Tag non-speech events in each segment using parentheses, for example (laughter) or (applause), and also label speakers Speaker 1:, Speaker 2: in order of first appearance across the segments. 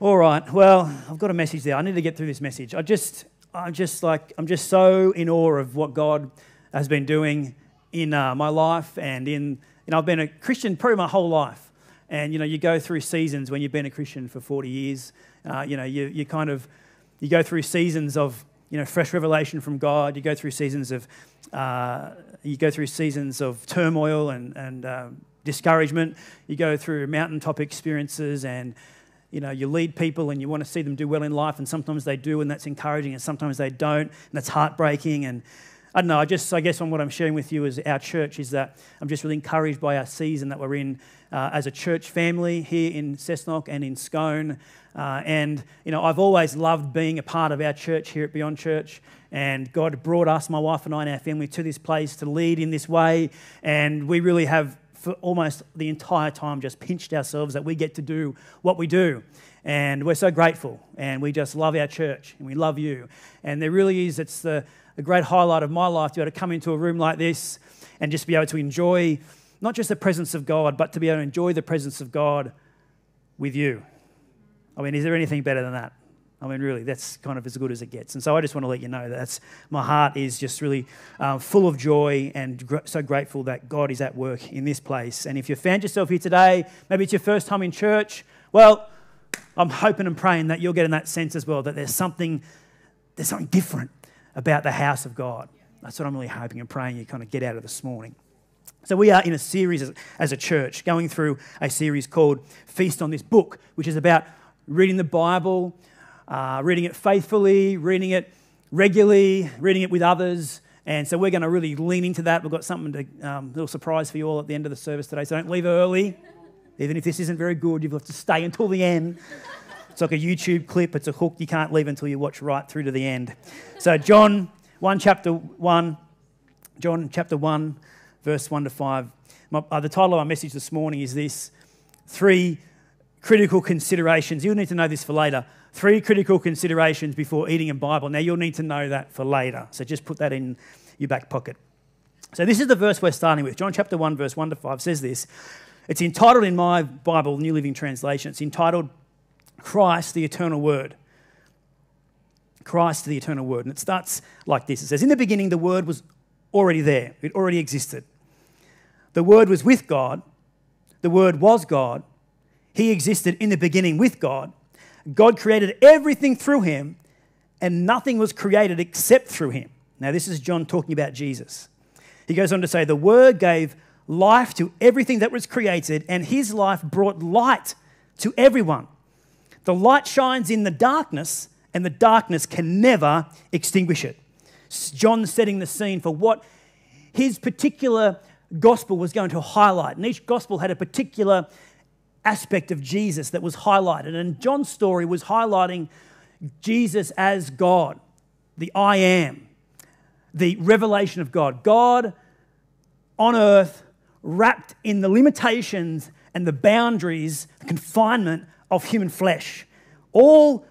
Speaker 1: All right. Well, I've got a message there. I need to get through this message. I just, I'm just like, I'm just so in awe of what God has been doing in uh, my life and in, you know, I've been a Christian probably my whole life. And, you know, you go through seasons when you've been a Christian for 40 years. Uh, you know, you, you kind of, you go through seasons of, you know, fresh revelation from God. You go through seasons of, uh, you go through seasons of turmoil and, and um, discouragement. You go through mountaintop experiences and, you know, you lead people and you want to see them do well in life, and sometimes they do, and that's encouraging, and sometimes they don't, and that's heartbreaking. And I don't know, I just, I guess, on what I'm sharing with you as our church is that I'm just really encouraged by our season that we're in uh, as a church family here in Cessnock and in Scone. Uh, and, you know, I've always loved being a part of our church here at Beyond Church. And God brought us, my wife and I, and our family to this place to lead in this way. And we really have for almost the entire time just pinched ourselves that we get to do what we do. And we're so grateful. And we just love our church and we love you. And there really is, it's the, great highlight of my life to be able to come into a room like this and just be able to enjoy not just the presence of God, but to be able to enjoy the presence of God with you. I mean, is there anything better than that? I mean, really, that's kind of as good as it gets. And so I just want to let you know that that's, my heart is just really um, full of joy and gr- so grateful that God is at work in this place. And if you found yourself here today, maybe it's your first time in church, well, I'm hoping and praying that you're getting that sense as well that there's something, there's something different about the house of God. That's what I'm really hoping and praying you kind of get out of this morning. So, we are in a series as, as a church, going through a series called Feast on this Book, which is about reading the Bible, uh, reading it faithfully, reading it regularly, reading it with others. And so we're going to really lean into that. We've got something to, um, little surprise for you all at the end of the service today. So don't leave early. Even if this isn't very good, you've got to stay until the end. It's like a YouTube clip, it's a hook. You can't leave until you watch right through to the end. So, John 1, chapter 1, John chapter 1, verse 1 to 5. My, uh, the title of my message this morning is this Three Critical Considerations. You'll need to know this for later Three critical considerations before eating a Bible. Now, you'll need to know that for later. So just put that in your back pocket. So, this is the verse we're starting with. John chapter 1, verse 1 to 5 says this. It's entitled in my Bible, New Living Translation, it's entitled Christ, the Eternal Word. Christ, the Eternal Word. And it starts like this It says, In the beginning, the Word was already there, it already existed. The Word was with God, the Word was God. He existed in the beginning with God. God created everything through him, and nothing was created except through him. Now, this is John talking about Jesus. He goes on to say, The Word gave life to everything that was created, and his life brought light to everyone. The light shines in the darkness, and the darkness can never extinguish it. John setting the scene for what his particular gospel was going to highlight. And each gospel had a particular aspect of Jesus that was highlighted. And John's story was highlighting Jesus as God, the I am, the revelation of God. God on earth, wrapped in the limitations and the boundaries, the confinement of human flesh. All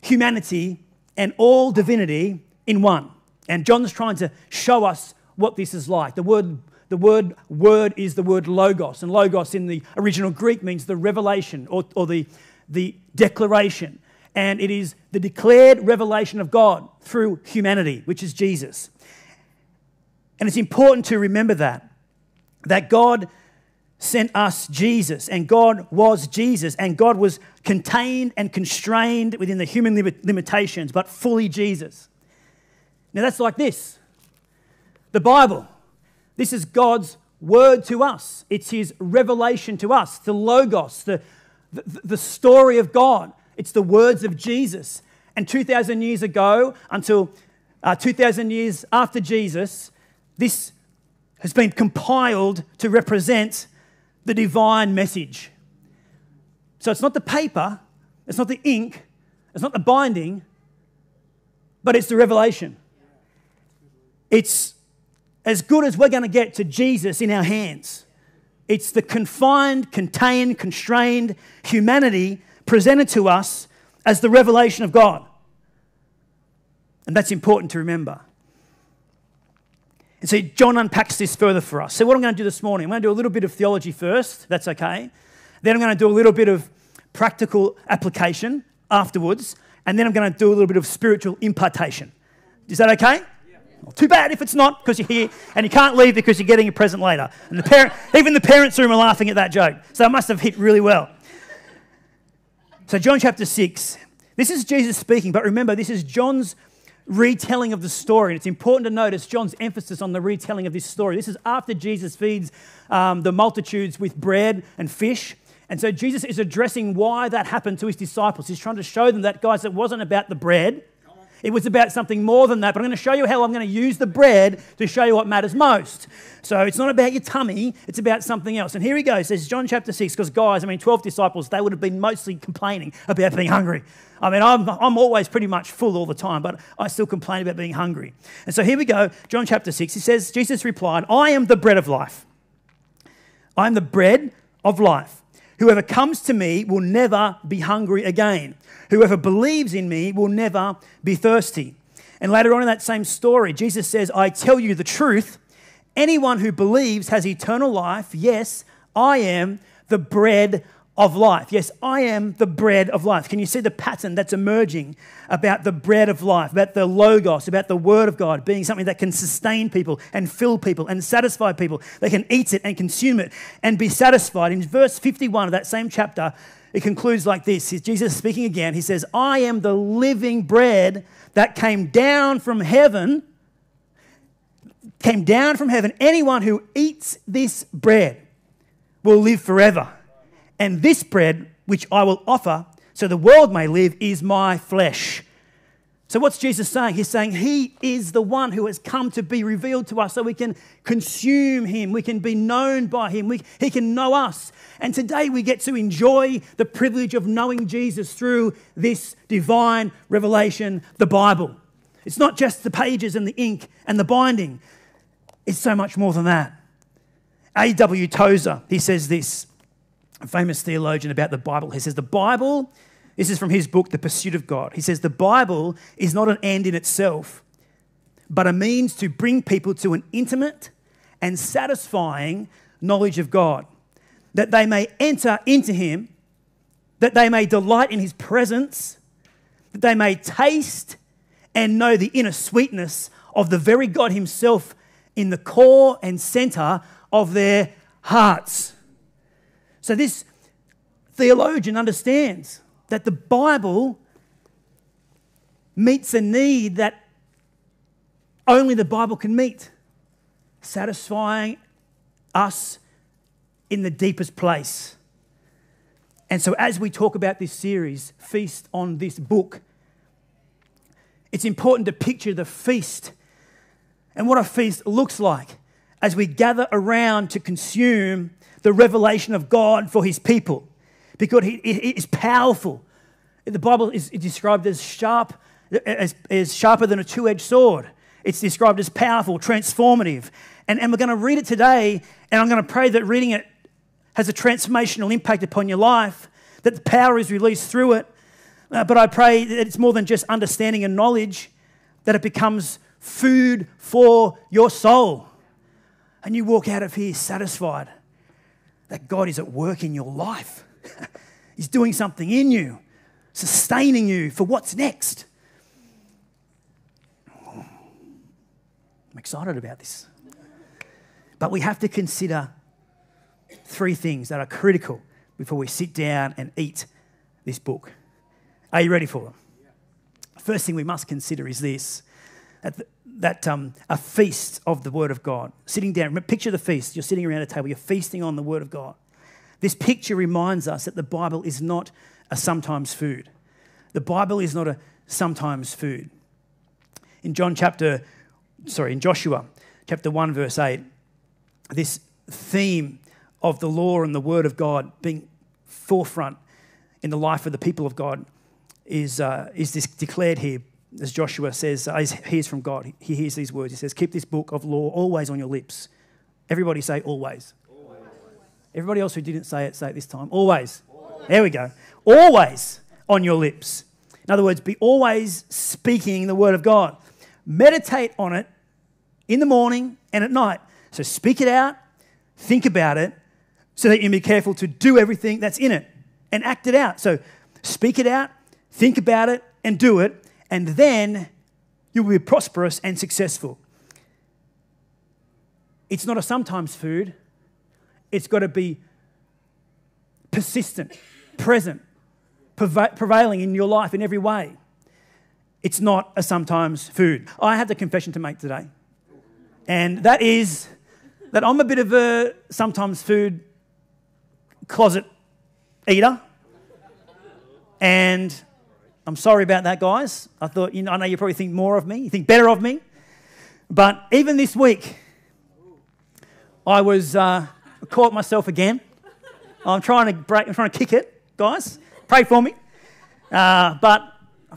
Speaker 1: humanity and all divinity in one. And John's trying to show us what this is like. The word the word word is the word logos, and logos in the original Greek means the revelation or, or the, the declaration. And it is the declared revelation of God through humanity, which is Jesus. And it's important to remember that, that God sent us Jesus, and God was Jesus, and God was contained and constrained within the human limitations, but fully Jesus. Now that's like this the Bible this is God's word to us, it's His revelation to us, the Logos, the, the, the story of God. It's the words of Jesus. And 2,000 years ago, until uh, 2,000 years after Jesus, this has been compiled to represent the divine message. So it's not the paper, it's not the ink, it's not the binding, but it's the revelation. It's as good as we're going to get to Jesus in our hands. It's the confined, contained, constrained humanity presented to us as the revelation of God. And that's important to remember. And so John unpacks this further for us. So, what I'm going to do this morning, I'm going to do a little bit of theology first, that's okay. Then I'm going to do a little bit of practical application afterwards, and then I'm going to do a little bit of spiritual impartation. Is that okay? Well, too bad if it's not, because you're here and you can't leave because you're getting a present later. And the parent, even the parents' room are laughing at that joke. So it must have hit really well. So, John chapter 6, this is Jesus speaking, but remember, this is John's retelling of the story. And it's important to notice John's emphasis on the retelling of this story. This is after Jesus feeds um, the multitudes with bread and fish. And so Jesus is addressing why that happened to his disciples. He's trying to show them that, guys, it wasn't about the bread. It was about something more than that, but I'm going to show you how I'm going to use the bread to show you what matters most. So it's not about your tummy, it's about something else. And here he goes, says John chapter 6, because guys, I mean, 12 disciples, they would have been mostly complaining about being hungry. I mean, I'm, I'm always pretty much full all the time, but I still complain about being hungry. And so here we go, John chapter 6, he says, Jesus replied, I am the bread of life. I am the bread of life. Whoever comes to me will never be hungry again. Whoever believes in me will never be thirsty. And later on in that same story, Jesus says, I tell you the truth. Anyone who believes has eternal life. Yes, I am the bread of life. Yes, I am the bread of life. Can you see the pattern that's emerging about the bread of life, about the Logos, about the Word of God being something that can sustain people and fill people and satisfy people? They can eat it and consume it and be satisfied. In verse 51 of that same chapter, it concludes like this Jesus speaking again. He says, I am the living bread that came down from heaven. Came down from heaven. Anyone who eats this bread will live forever. And this bread, which I will offer so the world may live, is my flesh. So, what's Jesus saying? He's saying He is the one who has come to be revealed to us so we can consume Him, we can be known by Him, we, He can know us. And today we get to enjoy the privilege of knowing Jesus through this divine revelation, the Bible. It's not just the pages and the ink and the binding, it's so much more than that. A.W. Tozer, he says this, famous theologian about the Bible. He says, The Bible this is from his book, The Pursuit of God. He says, The Bible is not an end in itself, but a means to bring people to an intimate and satisfying knowledge of God, that they may enter into Him, that they may delight in His presence, that they may taste and know the inner sweetness of the very God Himself in the core and center of their hearts. So, this theologian understands that the Bible meets a need that only the Bible can meet, satisfying us in the deepest place. And so, as we talk about this series, Feast on this book, it's important to picture the feast and what a feast looks like as we gather around to consume the revelation of God for his people because it is powerful. The Bible is described as sharp, as, as sharper than a two-edged sword. It's described as powerful, transformative. And, and we're going to read it today, and I'm going to pray that reading it has a transformational impact upon your life, that the power is released through it. Uh, but I pray that it's more than just understanding and knowledge, that it becomes food for your soul. And you walk out of here satisfied that God is at work in your life. (laughs) He's doing something in you, sustaining you for what's next. I'm excited about this. But we have to consider three things that are critical before we sit down and eat this book. Are you ready for them? First thing we must consider is this that, that um, a feast of the Word of God. Sitting down, picture the feast. You're sitting around a table, you're feasting on the Word of God. This picture reminds us that the Bible is not a sometimes food. The Bible is not a sometimes food. In John chapter, sorry, in Joshua chapter 1, verse 8, this theme of the law and the word of God being forefront in the life of the people of God is, uh, is this declared here. As Joshua says, he hears from God. He hears these words. He says, Keep this book of law always on your lips. Everybody say, always. Everybody else who didn't say it, say it this time. Always. always. There we go. Always on your lips. In other words, be always speaking the word of God. Meditate on it in the morning and at night. So speak it out, think about it, so that you can be careful to do everything that's in it. and act it out. So speak it out, think about it, and do it, and then you will be prosperous and successful. It's not a sometimes food, it's got to be persistent, present, prevailing in your life in every way. It's not a sometimes food. I have the confession to make today, and that is that I'm a bit of a sometimes food closet eater. And I'm sorry about that, guys. I thought, you know, I know you probably think more of me, you think better of me. But even this week, I was uh, caught myself again. I'm trying to break, I'm trying to kick it, guys. Pray for me. Uh, but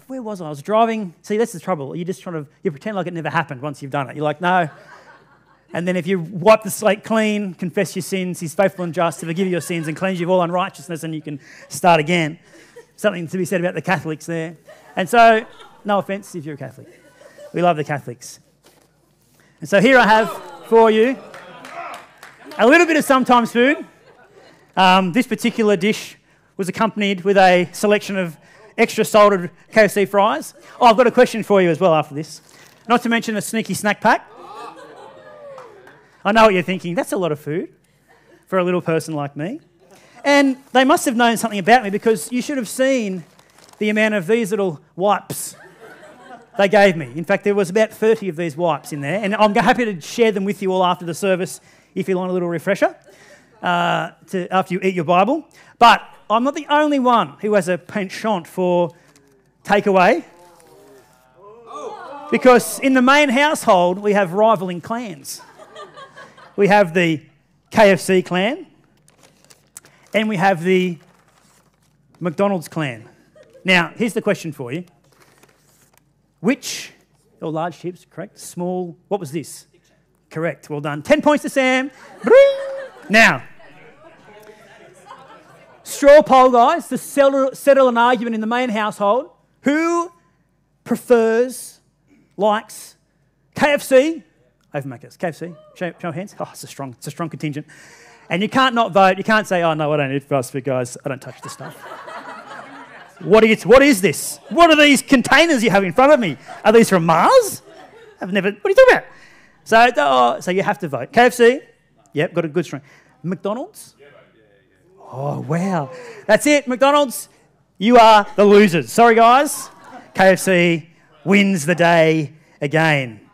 Speaker 1: where was I? I was driving. See, that's the trouble. You just trying to you pretend like it never happened once you've done it. You're like, no. And then if you wipe the slate clean, confess your sins, He's faithful and just to forgive your sins and cleanse you of all unrighteousness, and you can start again. Something to be said about the Catholics there. And so, no offense if you're a Catholic. We love the Catholics. And so here I have for you a little bit of sometimes food. Um, this particular dish was accompanied with a selection of extra salted KFC fries. Oh, I've got a question for you as well after this. Not to mention a sneaky snack pack. I know what you're thinking. That's a lot of food for a little person like me. And they must have known something about me because you should have seen the amount of these little wipes they gave me. In fact, there was about 30 of these wipes in there, and I'm happy to share them with you all after the service if you want a little refresher uh, to, after you eat your Bible. But I'm not the only one who has a penchant for takeaway. Because in the Main household, we have rivaling clans. We have the KFC clan, and we have the McDonald's clan. Now, here's the question for you. Which, or large chips, correct? Small, what was this? Correct. Well done. 10 points to Sam. now, straw poll, guys, to settle, an argument in the Main household. Who prefers, likes KFC over Macca's? KFC? Show, show hands. Oh, it's a strong, it's a strong contingent. And you can't not vote. You can't say, oh, no, I don't eat fast food, guys. I don't touch this stuff. what, is, what is this? What are these containers you have in front of me? Are these from Mars? I've never, what are you talking about? So, oh, so you have to vote. KFC, yep, got a good string. McDonald's? Oh, wow. That's it, McDonald's. You are the losers. Sorry, guys. KFC wins the day again.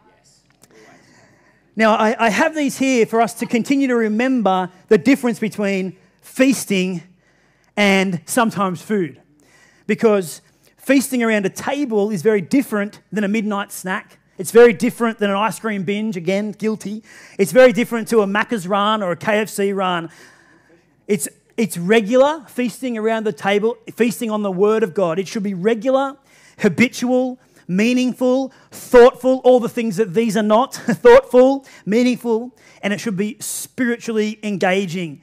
Speaker 1: Now, I, I, have these here for us to continue to remember the difference between feasting and sometimes food. Because feasting around a table is very different than a midnight snack. It's very different than an ice cream binge, again, guilty. It's very different to a Macca's run or a KFC run. It's, it's regular feasting around the table, feasting on the Word of God. It should be regular, habitual, meaningful, thoughtful, all the things that these are not (laughs) thoughtful, meaningful, and it should be spiritually engaging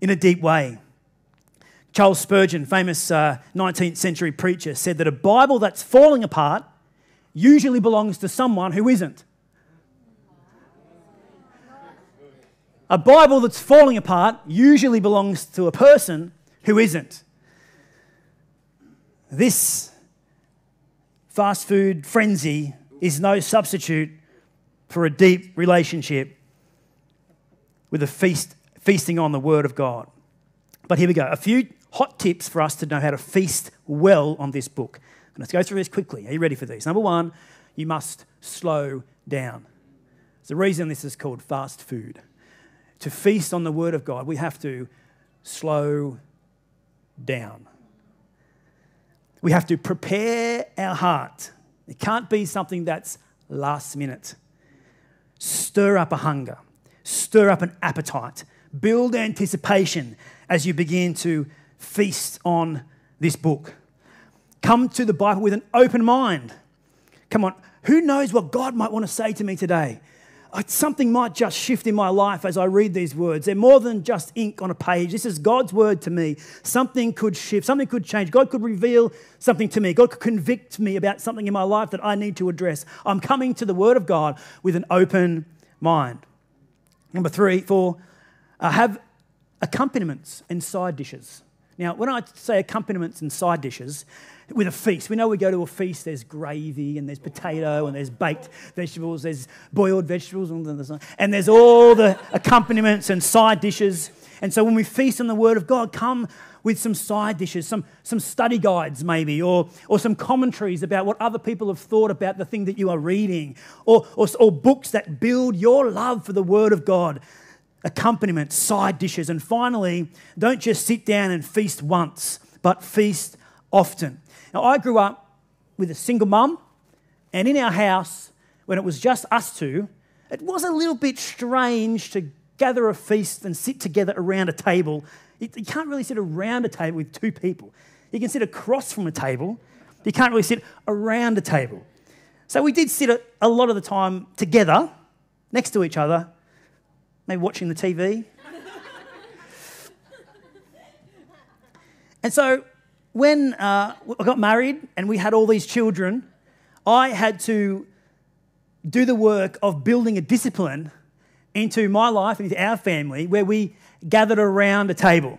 Speaker 1: in a deep way. Charles Spurgeon, famous uh, 19th century preacher, said that a Bible that's falling apart usually belongs to someone who isn't. A Bible that's falling apart usually belongs to a person who isn't. This fast food frenzy is no substitute for a deep relationship with a feast, feasting on the Word of God. But here we go. A few hot tips for us to know how to feast well on this book. And Let's go through this quickly. Are you ready for these? Number one, you must slow down. It's the reason this is called fast food. To feast on the Word of God, we have to slow down. We have to prepare our heart. It can't be something that's last minute. Stir up a hunger, stir up an appetite, build anticipation as you begin to feast on this book. Come to the Bible with an open mind. Come on, who knows what God might want to say to me today? Something might just shift in my life as I read these words. They're more than just ink on a page. This is God's word to me. Something could shift, something could change. God could reveal something to me. God could convict me about something in my life that I need to address. I'm coming to the word of God with an open mind. Number three, four, uh, have accompaniments and side dishes. Now, when I say accompaniments and side dishes, with a feast, we know we go to a feast, there's gravy and there's potato and there's baked vegetables, there's boiled vegetables, and there's all the accompaniments and side dishes. And so when we feast on the Word of God, come with some side dishes, some, some study guides maybe, or, or some commentaries about what other people have thought about the thing that you are reading, or, or, or books that build your love for the Word of God, accompaniment, side dishes. And finally, don't just sit down and feast once, but feast often. Now, I grew up with a single mum, and in our house, when it was just us two, it was a little bit strange to gather a feast and sit together around a table you can't really sit around a table with two people. You can sit across from a table. You can't really sit around a table. So we did sit a, a lot of the time together, next to each other, maybe watching the TV. (laughs) and so when uh, I got married and we had all these children, I had to do the work of building a discipline into my life and into our family where we gathered around a table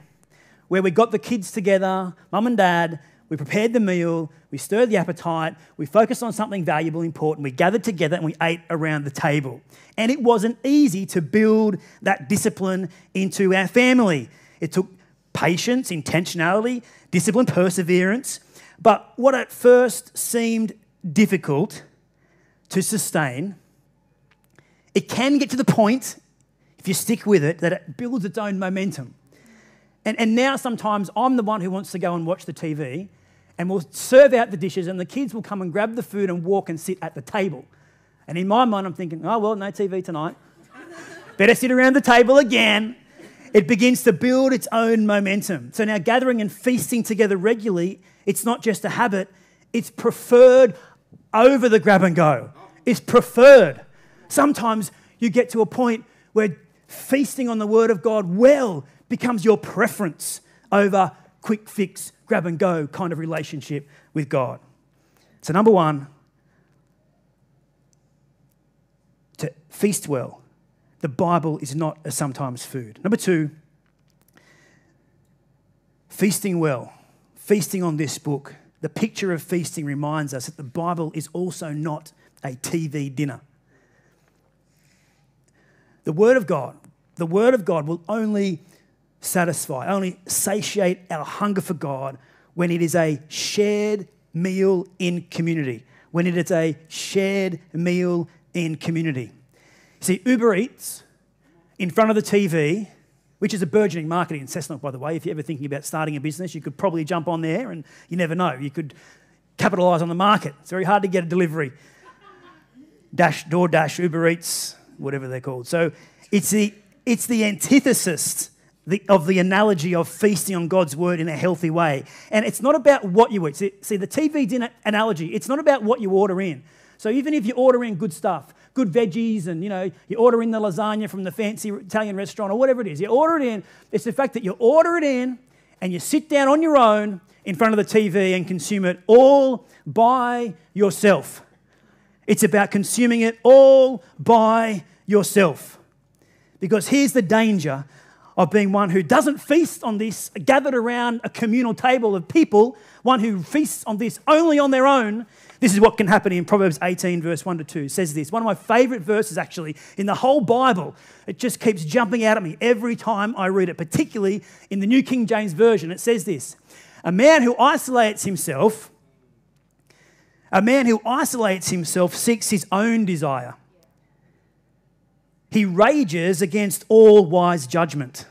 Speaker 1: where we got the kids together, mum and dad, we prepared the meal, we stirred the appetite, we focused on something valuable, important, we gathered together and we ate around the table. And it wasn't easy to build that discipline into our family. It took patience, intentionality, discipline, perseverance. But what at first seemed difficult to sustain, it can get to the point if you stick with it, that it builds its own momentum. And, and now sometimes I'm the one who wants to go and watch the TV and we'll serve out the dishes and the kids will come and grab the food and walk and sit at the table. And in my mind, I'm thinking, oh, well, no TV tonight. Better sit around the table again. It begins to build its own momentum. So now gathering and feasting together regularly, it's not just a habit, it's preferred over the grab and go. It's preferred. Sometimes you get to a point where feasting on the Word of God well becomes your preference over quick fix, grab and go kind of relationship with God. So, number one, to feast well, the Bible is not a sometimes food. Number two, feasting well, feasting on this book. The picture of feasting reminds us that the Bible is also not a TV dinner. The Word of God, the Word of God will only satisfy, only satiate our hunger for God when it is a shared meal in community. When it is a shared meal in community. See, Uber Eats in front of the TV, which is a burgeoning market in Cessnock, by the way. If you're ever thinking about starting a business, you could probably jump on there and you never know. You could capitalize on the market. It's very hard to get a delivery. Dash, DoorDash, Uber Eats, whatever they're called. So it's the, it's the antithesis the, of the analogy of feasting on God's word in a healthy way. And it's not about what you eat. See, see, the TV dinner analogy, it's not about what you order in. So even if you order in good stuff, good veggies, and you know, you order in the lasagna from the fancy Italian restaurant or whatever it is, you order it in, it's the fact that you order it in and you sit down on your own in front of the TV and consume it all by yourself. It's about consuming it all by yourself. Because here's the danger of being one who doesn't feast on this gathered around a communal table of people, one who feasts on this only on their own. This is what can happen in Proverbs 18, verse 1 to 2. It says this. One of my favorite verses, actually, in the whole Bible. It just keeps jumping out at me every time I read it, particularly in the New King James Version. It says this A man who isolates himself, a man who isolates himself seeks his own desire he rages against all wise judgment.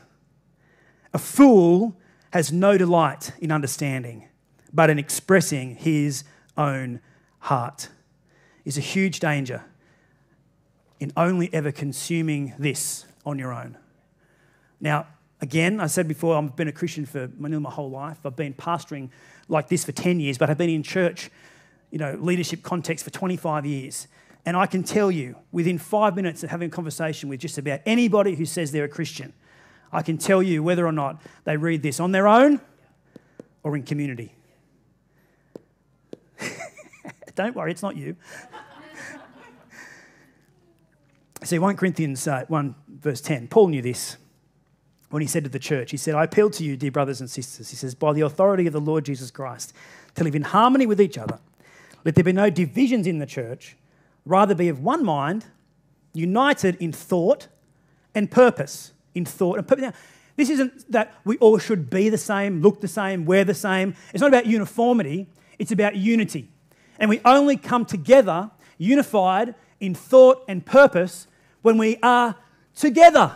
Speaker 1: A fool has no delight in understanding, but in expressing his own heart. Is a huge danger in only ever consuming this on your own. Now, again, I said before, I've been a Christian for my whole life. I've been pastoring like this for 10 years, but I've been in church, you know, leadership context for 25 years. And I can tell you, within five minutes of having a conversation with just about anybody who says they're a Christian, I can tell you whether or not they read this on their own or in community. (laughs) Don't worry, it's not you. See, 1 Corinthians uh, 1, verse 10, Paul knew this. when he said to the church, he said, I appeal to you, dear brothers and sisters. He says, by the authority of the Lord Jesus Christ, to live in harmony with each other. Let there be no divisions in the church, rather be of one mind, united in thought and purpose. In thought and purpose. Now, this isn't that we all should be the same, look the same, wear the same. It's not about uniformity, it's about unity. And we only come together unified in thought and purpose when we are together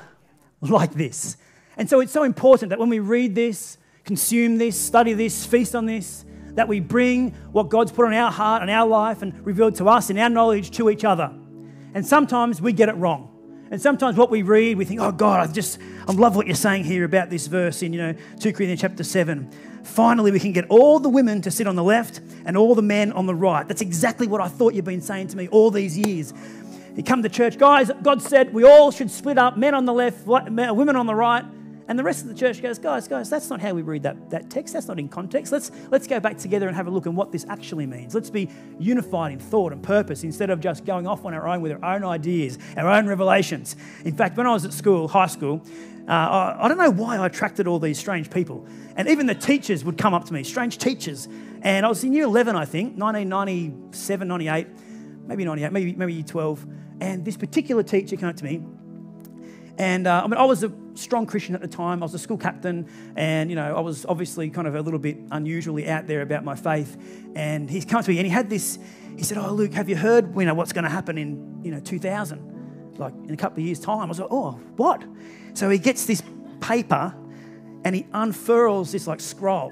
Speaker 1: like this. And so it's so important that when we read this, consume this, study this, feast on this, that we bring what God's put on our heart and our life and revealed to us in our knowledge to each other. And sometimes we get it wrong. And sometimes what we read, we think, oh God, I just, I love what you're saying here about this verse in, you know, 2 Corinthians chapter 7. Finally, we can get all the women to sit on the left and all the men on the right. That's exactly what I thought you've been saying to me all these years. You come to church, guys, God said we all should split up, men on the left, women on the right. And the rest of the church goes, guys, guys, that's not how we read that, that text. That's not in context. Let's, let's go back together and have a look at what this actually means. Let's be unified in thought and purpose instead of just going off on our own with our own ideas, our own revelations. In fact, when I was at school, high school, uh, I, I don't know why I attracted all these strange people. And even the teachers would come up to me, strange teachers. And I was in year 11, I think, 1997, 98, maybe 98, maybe, maybe year 12. And this particular teacher came up to me and uh, I mean, I was a strong Christian at the time. I was a school captain, and you know, I was obviously kind of a little bit unusually out there about my faith. And he's come to me, and he had this. He said, "Oh, Luke, have you heard? You know, what's going to happen in you know 2000, like in a couple of years' time?" I was like, "Oh, what?" So he gets this paper, and he unfurls this like scroll.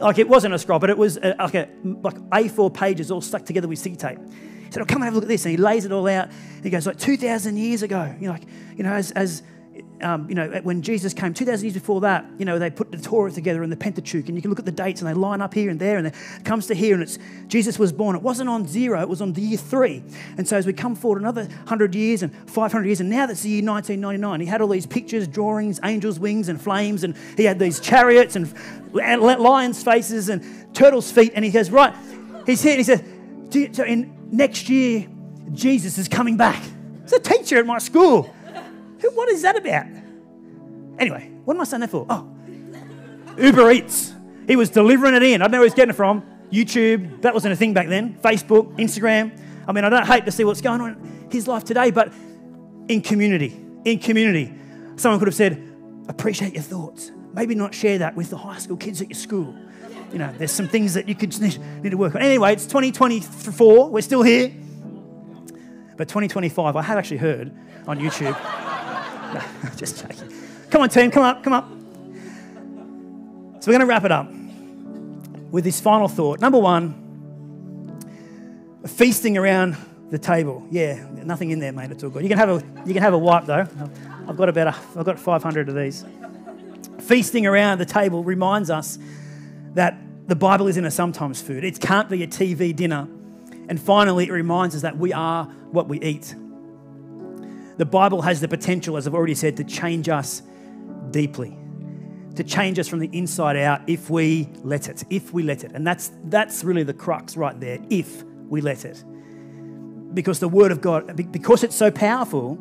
Speaker 1: Like it wasn't a scroll, but it was uh, a, like a like A4 pages all stuck together with sticky tape. He said, oh, come and have a look at this. And he lays it all out. He goes, like 2,000 years ago, you know, like, you know as, as um, you know, when Jesus came, 2,000 years before that, you know, they put the Torah together and the Pentateuch, and you can look at the dates and they line up here and there, and it comes to here, and it's Jesus was born. It wasn't on zero, it was on the year three. And so as we come forward another 100 years and 500 years, and now that's the year 1999, he had all these pictures, drawings, angels' wings and flames, and he had these chariots and lions' faces and turtles' feet, and he goes, right, he's here, he said, so in next year, Jesus is coming back. It's a teacher at my school. What is that about? Anyway, what am I saying that for? Oh, Uber Eats. He was delivering it in. I don't know where he's getting it from. YouTube, that wasn't a thing back then. Facebook, Instagram. I mean, I don't hate to see what's going on in his life today, but in community, in community, someone could have said, appreciate your thoughts. Maybe not share that with the high school kids at your school. You know, there's some things that you could need, need to work on. Anyway, it's 2024. We're still here. But 2025, I have actually heard on YouTube. (laughs) just joking. Come on, team, come up, come up. So we're going to wrap it up with this final thought. Number one, feasting around the table. Yeah, nothing in there, mate. It's all good. You can have a you can have a wipe though. I've got about a, I've got 500 of these. Feasting around the table reminds us that the Bible isn't a sometimes food. It can't be a TV dinner. And finally, it reminds us that we are what we eat. The Bible has the potential, as I've already said, to change us deeply, to change us from the inside out if we let it. If we let it. And that's, that's really the crux right there, if we let it. Because the Word of God, because it's so powerful,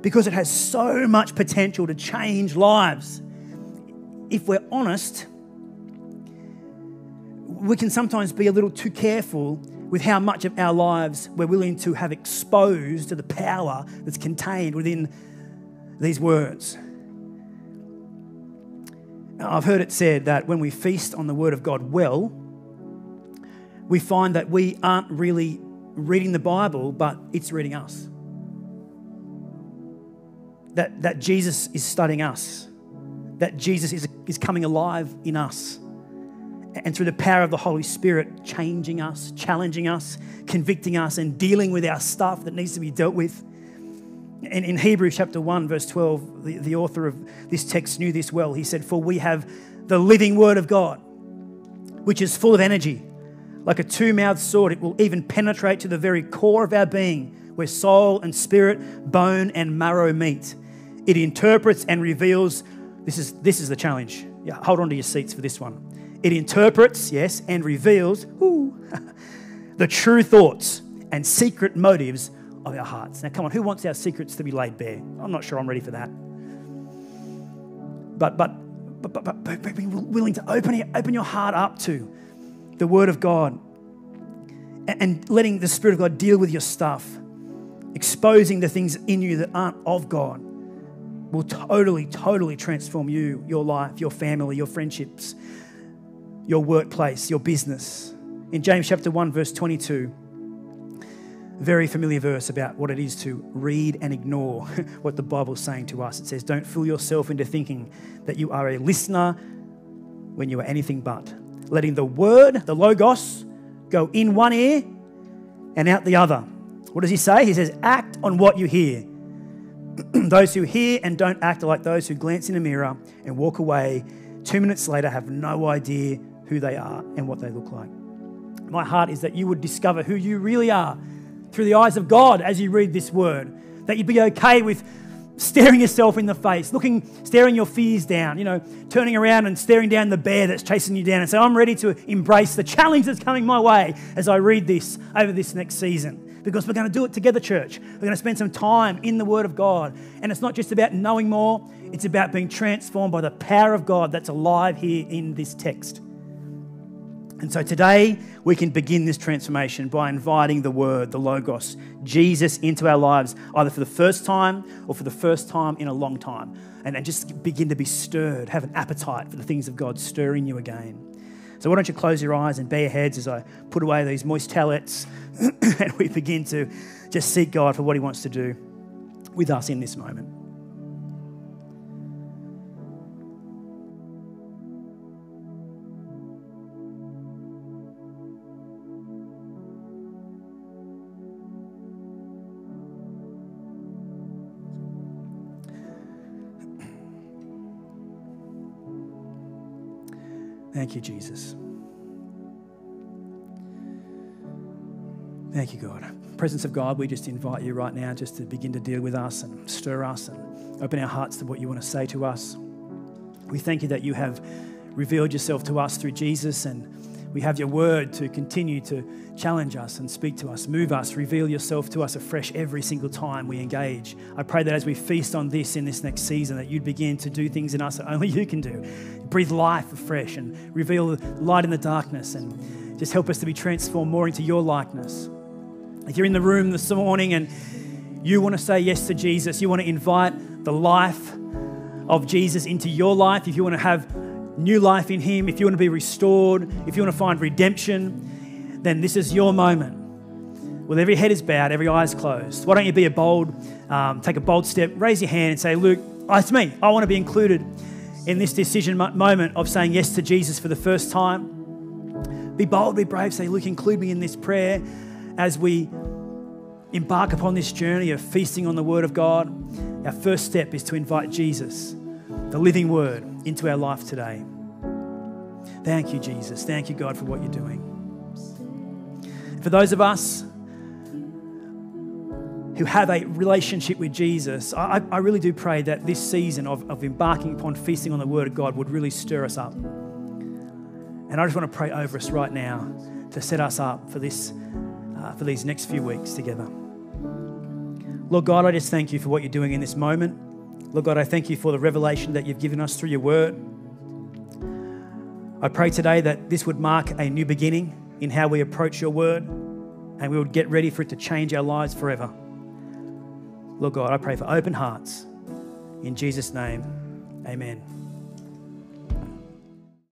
Speaker 1: because it has so much potential to change lives, if we're honest, we can sometimes be a little too careful with how much of our lives we're willing to have exposed to the power that's contained within these words. I've heard it said that when we feast on the Word of God well, we find that we aren't really reading the Bible, but it's reading us. That, that Jesus is studying us, that Jesus is, is coming alive in us and through the power of the Holy Spirit, changing us, challenging us, convicting us, and dealing with our stuff that needs to be dealt with. And in Hebrews chapter 1, verse 12, the, the author of this text knew this well. He said, For we have the living word of God, which is full of energy. Like a two mouthed sword, it will even penetrate to the very core of our being, where soul and spirit, bone and marrow meet. It interprets and reveals. This is, this is the challenge. Yeah, hold on to your seats for this one it interprets, yes, and reveals ooh, (laughs) the true thoughts and secret motives of our hearts. Now, come on, who wants our secrets to be laid bare? I'm not sure I'm ready for that. but, but, but, but, but, but be willing to open, it, open your heart up to the Word of God and, and letting the Spirit of God deal with your stuff, exposing the things in you that aren't of God will totally, totally transform you, your life, your family, your friendships, your workplace, your business. In James chapter 1, verse 22, very familiar verse about what it is to read and ignore (laughs) what the Bible's saying to us. It says, Don't fool yourself into thinking that you are a listener when you are anything but, letting the word, the Logos, go in one ear and out the other. What does he say? He says, Act on what you hear. (clears throat) those who hear and don't act are like those who glance in a mirror and walk away. Two minutes later, have no idea who they are and what they look like. My heart is that you would discover who you really are through the eyes of God as you read this word. That you'd be okay with staring yourself in the face, looking, staring your fears down, you know, turning around and staring down the bear that's chasing you down and say, I'm ready to embrace the challenge that's coming my way as I read this over this next season because we're going to do it together, church. We're going to spend some time in the Word of God. And it's not just about knowing more, it's about being transformed by the power of God that's alive here in this text. And so today we can begin this transformation by inviting the Word, the Logos, Jesus into our lives, either for the first time or for the first time in a long time. And, and just begin to be stirred, have an appetite for the things of God stirring you again. So why don't you close your eyes and bow your heads as I put away these moist towelettes (clears throat) and we begin to just seek God for what He wants to do with us in this moment. Thank you, Jesus. Thank you, God. Presence of God, we just invite you right now just to begin to deal with us and stir us and open our hearts to what you want to say to us. We thank you that you have revealed yourself to us through Jesus and we have your word to continue to challenge us and speak to us, move us, reveal yourself to us afresh every single time we engage. I pray that as we feast on this in this next season, that you'd begin to do things in us that only (laughs) you can do. Breathe life afresh and reveal light in the darkness and just help us to be transformed more into your likeness. If you're in the room this morning and you want to say yes to Jesus, you want to invite the life of Jesus into your life, if you want to have new life in Him, if you want to be restored, if you want to find redemption, then this is your moment. With every head is bowed, every eye is closed. Why don't you be a bold, um, take a bold step, raise your hand and say, Luke, it's me. I want to be included in this decision moment of saying yes to Jesus for the first time. Be bold, be brave, say, Luke, include me in this prayer as we embark upon this journey of feasting on the Word of God. Our first step is to invite Jesus, the living Word, into our life today. Thank you, Jesus. Thank you, God, for what you're doing. For those of us who have a relationship with Jesus, I, I really do pray that this season of, of embarking upon feasting on the Word of God would really stir us up. And I just want to pray over us right now to set us up for this, uh, for these next few weeks together. Lord God, I just thank you for what you're doing in this moment. Lord God, I thank you for the revelation that you've given us through your word. I pray today that this would mark a new beginning in how we approach your word and we would get ready for it to change our lives forever. Lord God, I pray for open hearts. In Jesus' name, amen.